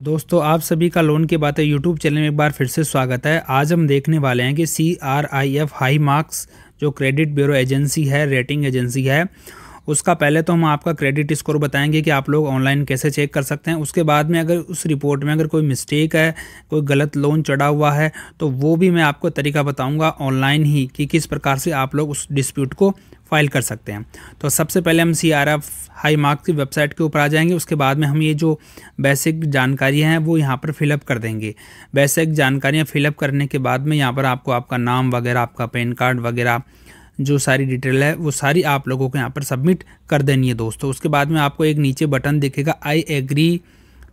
दोस्तों, आप सभी का लोन की बातें यूट्यूब चैनल में एक बार फिर से स्वागत है। आज हम देखने वाले हैं कि C R I F high marks जो क्रेडिट ब्यूरो एजेंसी है रेटिंग एजेंसी है, उसका पहले तो हम आपका क्रेडिट स्कोर बताएँगे कि आप लोग ऑनलाइन कैसे चेक कर सकते हैं। उसके बाद में अगर उस रिपोर्ट में अगर कोई मिस्टेक है, कोई गलत लोन चढ़ा हुआ है तो वो भी मैं आपको तरीका बताऊँगा ऑनलाइन ही कि किस प्रकार से आप लोग उस डिस्प्यूट को फ़ाइल कर सकते हैं। तो सबसे पहले हम C R F high marks की वेबसाइट के ऊपर आ जाएँगे। उसके बाद में हम ये जो बेसिक जानकारियाँ हैं, वो यहाँ पर फिलअप कर देंगे। बेसिक जानकारियाँ फिलअप करने के बाद में यहाँ पर आपको आपका नाम वगैरह, आपका पैन कार्ड वगैरह, जो सारी डिटेल है, वो सारी आप लोगों को यहाँ पर सबमिट कर देनी है दोस्तों। उसके बाद में आपको एक नीचे बटन दिखेगा I agree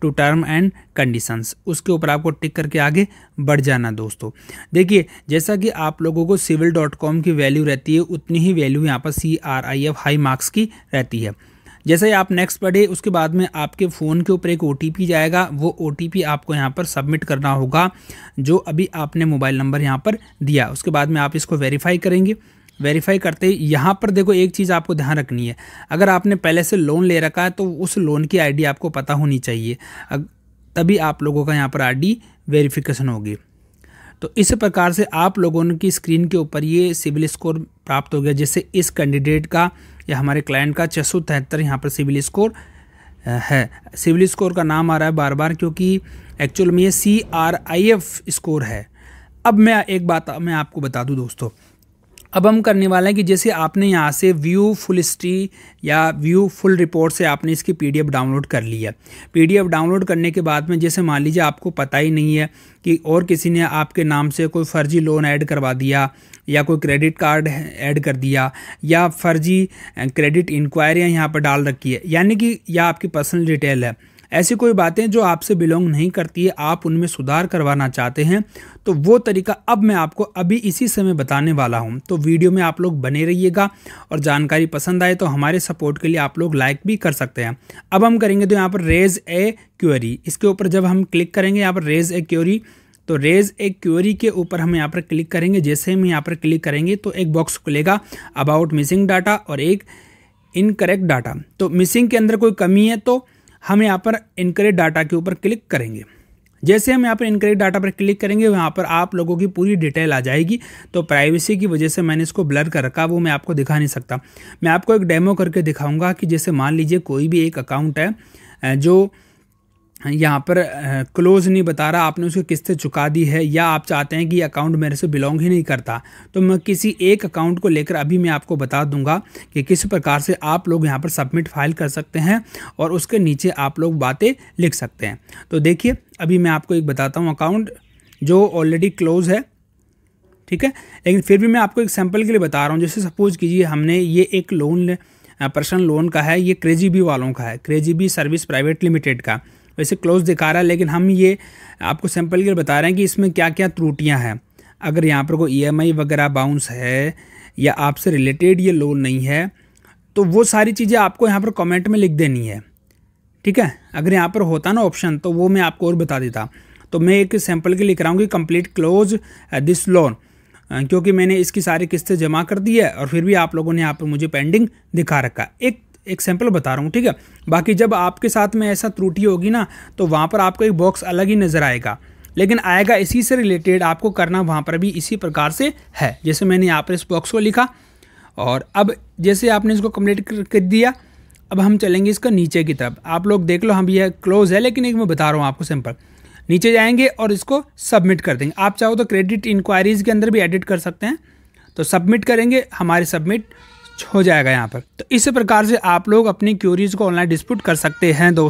to term and conditions उसके ऊपर आपको टिक करके आगे बढ़ जाना दोस्तों। देखिए, जैसा कि आप लोगों को सिविल डॉट कॉम की वैल्यू रहती है, उतनी ही वैल्यू यहाँ पर C R I F high marks की रहती है। जैसे ही आप नेक्स्ट पढ़े, उसके बाद में आपके फ़ोन के ऊपर एक ओटीपी जाएगा। वो ओटीपी आपको यहाँ पर सबमिट करना होगा, जो अभी आपने मोबाइल नंबर यहाँ पर दिया। उसके बाद में आप इसको वेरीफाई करेंगे। वेरीफाई करते ही। यहाँ पर देखो एक चीज़ आपको ध्यान रखनी है। अगर आपने पहले से लोन ले रखा है तो उस लोन की आईडी आपको पता होनी चाहिए। तभी आप लोगों का यहाँ पर आईडी वेरिफिकेशन होगी। तो इस प्रकार से आप लोगों की स्क्रीन के ऊपर ये सिविल स्कोर प्राप्त हो गया, जिससे इस कैंडिडेट का या हमारे क्लाइंट का छः सौ तिहत्तर यहाँ पर सिविल स्कोर है। सिविल स्कोर का नाम आ रहा है बार बार क्योंकि एक्चुअल में ये C R I F score है। अब मैं एक बात, मैं आपको बता दूँ दोस्तों। अब हम करने वाले हैं कि जैसे आपने यहाँ से व्यू फुल हिस्ट्री या व्यू फुल रिपोर्ट से आपने इसकी पीडीएफ डाउनलोड कर लिया पीडीएफ डाउनलोड करने के बाद में जैसे मान लीजिए आपको पता ही नहीं है कि और किसी ने आपके नाम से कोई फर्जी लोन ऐड करवा दिया या कोई क्रेडिट कार्ड ऐड कर दिया या फर्जी क्रेडिट इंक्वायरियाँ यहाँ पर डाल रखी है। यानी कि या आपकी पर्सनल डिटेल है। ऐसी कोई बातें जो आपसे बिलोंग नहीं करती है, आप उनमें सुधार करवाना चाहते हैं तो वो तरीका अब मैं आपको अभी इसी समय बताने वाला हूँ। तो वीडियो में आप लोग बने रहिएगा और जानकारी पसंद आए तो हमारे सपोर्ट के लिए आप लोग लाइक भी कर सकते हैं। अब हम करेंगे तो यहाँ पर रेज ए क्वेरी इसके ऊपर जब हम क्लिक करेंगे, यहाँ पर रेज ए क्वेरी तो रेज ए क्वेरी के ऊपर हम यहाँ पर क्लिक करेंगे। जैसे हम यहाँ पर क्लिक करेंगे तो एक बॉक्स खुलेगा अबाउट मिसिंग डाटा और एक इनकरेक्ट डाटा तो मिसिंग के अंदर कोई कमी है तो हम यहाँ पर इनकरेक्ट डाटा के ऊपर क्लिक करेंगे। जैसे हम यहाँ पर इनकरेक्ट डाटा पर क्लिक करेंगे, वहाँ पर आप लोगों की पूरी डिटेल आ जाएगी। तो प्राइवेसी की वजह से मैंने इसको ब्लर कर रखा, वो मैं आपको दिखा नहीं सकता। मैं आपको एक डेमो करके दिखाऊँगा कि जैसे मान लीजिए कोई भी एक अकाउंट है, जो यहाँ पर क्लोज़ नहीं बता रहा, आपने उसकी किस्तें चुका दी है या आप चाहते हैं कि अकाउंट मेरे से बिलोंग ही नहीं करता तो मैं किसी एक अकाउंट को लेकर अभी मैं आपको बता दूँगा कि किस प्रकार से आप लोग यहाँ पर सबमिट फ़ाइल कर सकते हैं और उसके नीचे आप लोग बातें लिख सकते हैं। तो देखिए, अभी मैं आपको एक बताता हूँ अकाउंट जो ऑलरेडी क्लोज़ है, ठीक है? लेकिन फिर भी मैं आपको एक सैंपल के लिए बता रहा हूँ, जैसे सपोज़ कीजिए हमने ये एक लोन पर्सनल लोन का है, ये क्रेजी बी वालों का है crazy B service private limited का। वैसे क्लोज दिखा रहा है, लेकिन हम ये आपको सैंपल के लिए बता रहे हैं कि इसमें क्या क्या त्रुटियाँ हैं। अगर यहाँ पर कोई ईएमआई वगैरह बाउंस है या आपसे रिलेटेड ये लोन नहीं है तो वो सारी चीज़ें आपको यहाँ पर कमेंट में लिख देनी है। ठीक है? अगर यहाँ पर होता ना ऑप्शन तो वो मैं आपको और बता देता। तो मैं एक सैंपल के लिख रहा हूँ कि कंप्लीट क्लोज दिस लोन क्योंकि मैंने इसकी सारी किस्तें जमा कर दी है और फिर भी आप लोगों ने यहाँ पर मुझे पेंडिंग दिखा रखा एक सैंपल बता रहा हूँ, ठीक है? बाकी जब आपके साथ में ऐसा त्रुटि होगी ना तो वहाँ पर आपको एक बॉक्स अलग ही नज़र आएगा। लेकिन आएगा इसी से रिलेटेड आपको करना वहाँ पर भी इसी प्रकार से है, जैसे मैंने यहाँ पर इस बॉक्स को लिखा। और अब जैसे आपने इसको कंप्लीट कर दिया, अब हम चलेंगे इसका नीचे की तरफ़। आप लोग देख लो, हम ये क्लोज है, लेकिन एक मैं बता रहा हूँ आपको सिंपल नीचे जाएँगे और इसको सबमिट कर देंगे। आप चाहो तो क्रेडिट इंक्वायरीज़ के अंदर भी एडिट कर सकते हैं। तो सबमिट करेंगे, हमारे सबमिट हो जाएगा यहाँ पर। तो इस प्रकार से आप लोग अपनी क्यूरीज को ऑनलाइन डिस्प्यूट कर सकते हैं, दोस्तों।